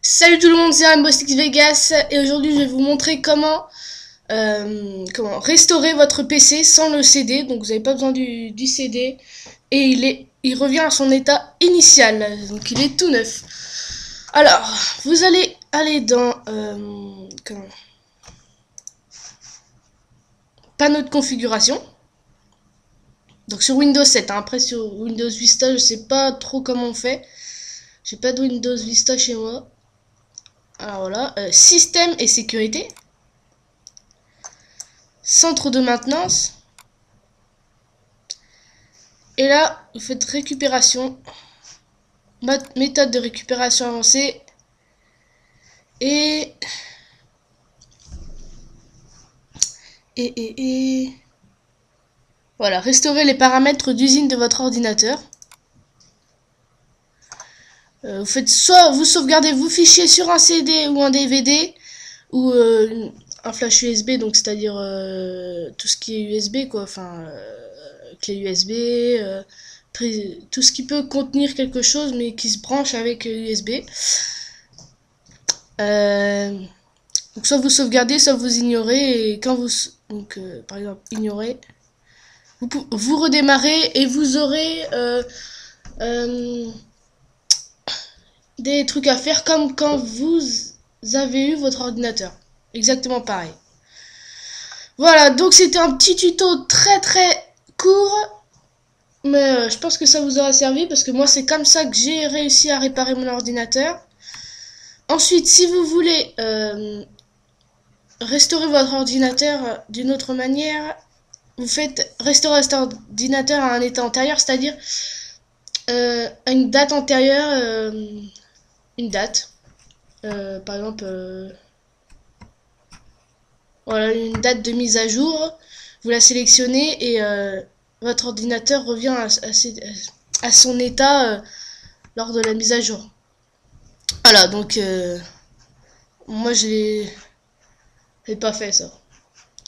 Salut tout le monde, c'est Rainbow Six Vegas et aujourd'hui je vais vous montrer comment euh, comment restaurer votre PC sans le CD. Donc vous n'avez pas besoin du, CD et il revient à son état initial. Donc il est tout neuf. Alors vous allez aller dans euh, panneau de configuration. Donc sur Windows 7, hein. après sur Windows Vista, je sais pas trop comment on fait. J'ai pas de Windows Vista chez moi. Alors voilà, euh, système et sécurité. Centre de maintenance. Et là, vous faites récupération. Méthode de récupération avancée. Et, et, et... Voilà, restaurer les paramètres d'usine de votre ordinateur. Euh, vous faites soit vous sauvegardez vos fichiers sur un CD ou un DVD ou euh, un flash USB, donc c'est-à-dire euh, tout ce qui est USB, quoi, enfin clé USB, tout ce qui peut contenir quelque chose mais qui se branche avec USB. donc soit vous sauvegardez, soit vous ignorez, et quand vous donc par exemple ignorez, vous, vous redémarrez et vous aurez des trucs à faire comme quand vous avez eu votre ordinateur. Exactement pareil. Voilà, donc c'était un petit tuto très très court. Mais euh, je pense que ça vous aura servi parce que moi c'est comme ça que j'ai réussi à réparer mon ordinateur. Ensuite, si vous voulez euh, restaurer votre ordinateur d'une autre manière, vous faites restaurer votre ordinateur à un état antérieur, c'est-à-dire euh, à une date antérieure une date. Euh, par exemple, euh, voilà une date de mise à jour. Vous la sélectionnez et euh, votre ordinateur revient à, à, son état lors de la mise à jour. Voilà, donc moi je n'ai pas fait ça.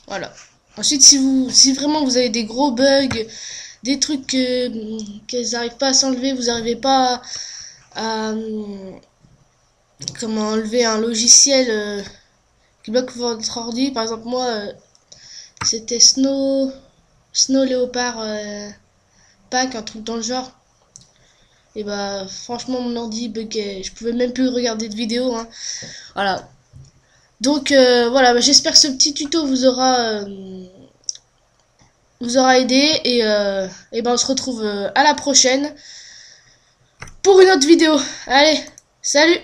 Voilà. Ensuite, si vous, si vraiment vous avez des gros bugs, des trucs qu'elles n'arrivent pas à s'enlever, vous n'arrivez pas à, comment enlever un logiciel euh, qui bloque votre ordi. Par exemple, moi, euh, c'était Snow, Snow Leopard euh, Pack, un truc dans le genre. Et bah, franchement, mon ordi buguait. Je pouvais même plus regarder de vidéos. Hein. Voilà. Donc, voilà, bah, j'espère que ce petit tuto vous aura aidé et, et ben on se retrouve à la prochaine pour une autre vidéo. Allez, salut